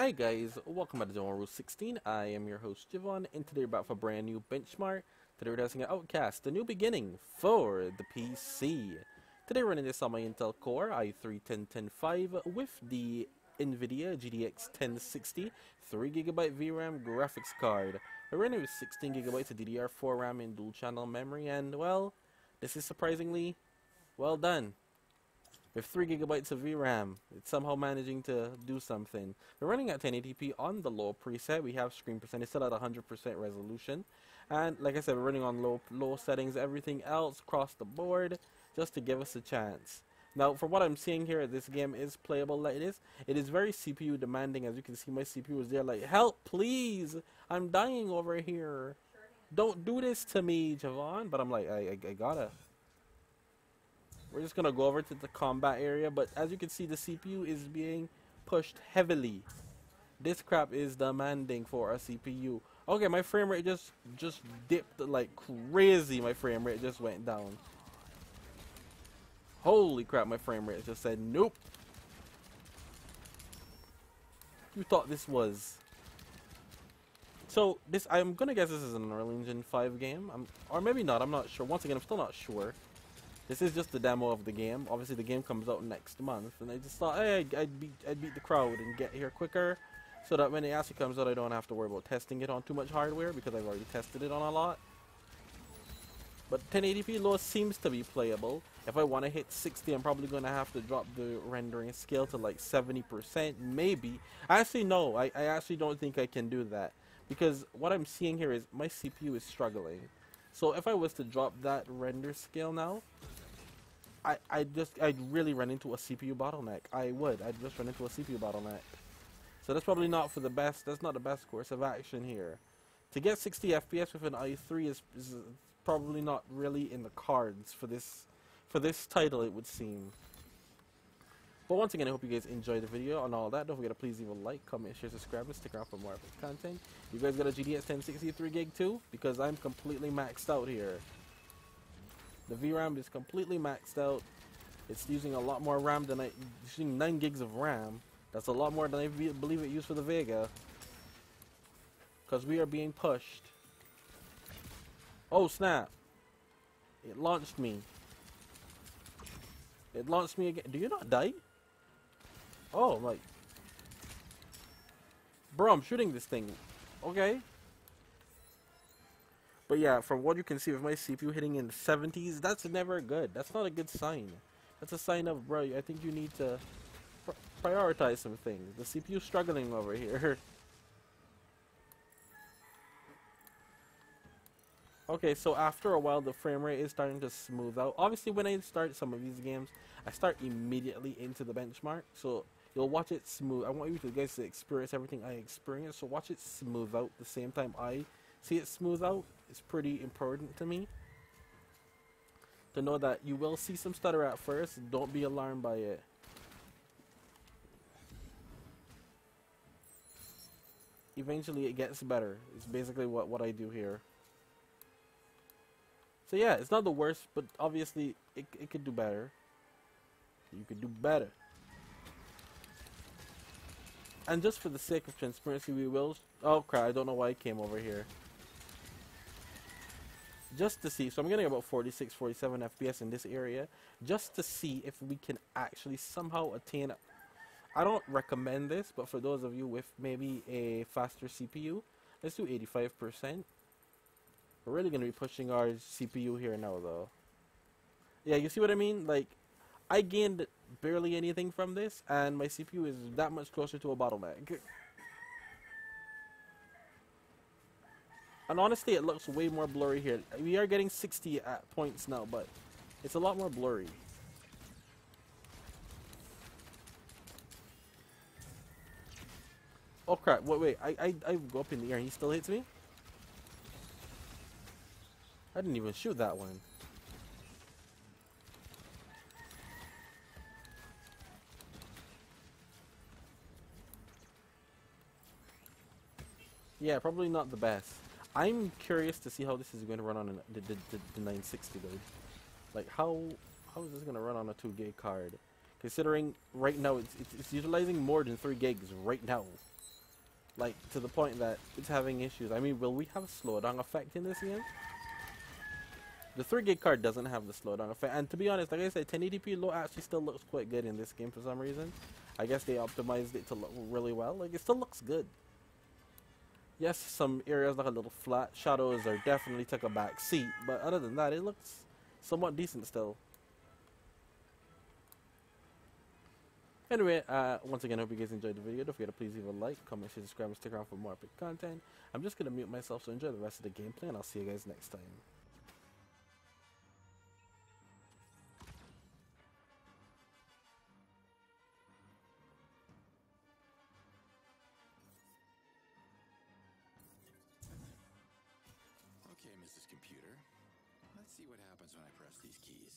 Hi guys, welcome back to Jevonrulez16. I am your host Jevon, and today we're back for a brand new benchmark. Today we're testing out Outcast, the new beginning for the PC. Today we're running this on my Intel Core i3-10105 with the NVIDIA GTX 1060 3GB VRAM graphics card. We're running with 16GB of DDR4 RAM and dual channel memory, and well, this is surprisingly well done. With 3 gigabytes of VRAM, it's somehow managing to do something. We're running at 1080p on the low preset. We have screen percentage still at 100% resolution. And like I said, we're running on low, low settings. Everything else across the board just to give us a chance. Now, for what I'm seeing here, this game is playable like this. It is very CPU demanding. As you can see, my CPU is there like, help, please. I'm dying over here. Don't do this to me, Jevon. But I'm like, I, I, I gotta. We're just gonna go over to the combat area, but as you can see, the CPU is being pushed heavily. This crap is demanding for a CPU. Okay, my frame rate just just dipped like crazy. My frame rate just went down. Holy crap, my frame rate just said nope. You thought this was so this I'm gonna guess this is an Engine 5 game. I'm, or maybe not, I'm not sure. Once again, I'm still not sure. This is just the demo of the game. Obviously, the game comes out next month, and I just thought, hey, I'd beat, I'd beat the crowd and get here quicker, so that when it actually comes out, I don't have to worry about testing it on too much hardware because I've already tested it on a lot. But 1080p low seems to be playable. If I want to hit 60, I'm probably going to have to drop the rendering scale to like 70%, maybe. Actually, no, I, I actually don't think I can do that. Because what I'm seeing here is my CPU is struggling. So if I was to drop that render scale now, I, I just I'd really run into a CPU bottleneck. I would. I'd just run into a CPU bottleneck. So that's probably not for the best. That's not the best course of action here. To get 60 FPS with an i3 is, is probably not really in the cards for this for this title. It would seem. But once again, I hope you guys enjoyed the video and all that. Don't forget to please leave a like, comment, share, subscribe, and stick around for more content. You guys got a GTX 1063 gig too? Because I'm completely maxed out here. The VRAM is completely maxed out. It's using a lot more RAM than I using 9 gigs of RAM. That's a lot more than I believe it used for the Vega. Because we are being pushed. Oh snap! It launched me. It launched me again. Do you not die? Oh, like... Bro, I'm shooting this thing. Okay. But yeah, from what you can see with my CPU hitting in the 70s, that's never good. That's not a good sign. That's a sign of, bro, I think you need to pr prioritize some things. The CPU's struggling over here. okay, so after a while, the frame rate is starting to smooth out. Obviously, when I start some of these games, I start immediately into the benchmark. So you'll watch it smooth. I want you guys to experience everything I experience. So watch it smooth out the same time I see it smooth out is pretty important to me. To know that you will see some stutter at first, don't be alarmed by it. Eventually it gets better. It's basically what, what I do here. So yeah, it's not the worst, but obviously it, it could do better. You could do better. And just for the sake of transparency, we will... Oh crap, I don't know why I came over here just to see. So I'm getting about 46, 47 FPS in this area, just to see if we can actually somehow attain. I don't recommend this, but for those of you with maybe a faster CPU, let's do 85%. We're really going to be pushing our CPU here now, though. Yeah, you see what I mean? Like, I gained barely anything from this, and my CPU is that much closer to a bottleneck. And honestly, it looks way more blurry here. We are getting 60 at points now, but it's a lot more blurry. Oh crap, wait, wait, I, I, I go up in the air and he still hits me? I didn't even shoot that one. Yeah, probably not the best. I'm curious to see how this is going to run on the, the, the, the 960 though. Like how how is this going to run on a 2 gig card? Considering right now it's, it's, it's utilizing more than 3 gigs right now. Like, to the point that it's having issues. I mean, will we have a slowdown effect in this game? The 3 gig card doesn't have the slowdown effect. And to be honest, like I said, 1080p low actually still looks quite good in this game for some reason. I guess they optimized it to look really well. Like, it still looks good. Yes, some areas look a little flat. Shadows are definitely took a back seat. But other than that, it looks somewhat decent still. Anyway, uh, once again, I hope you guys enjoyed the video. Don't forget to please leave a like, comment, share, subscribe, and stick around for more epic content. I'm just going to mute myself, so enjoy the rest of the gameplay, and I'll see you guys next time. Computer. Let's see what happens when I press these keys.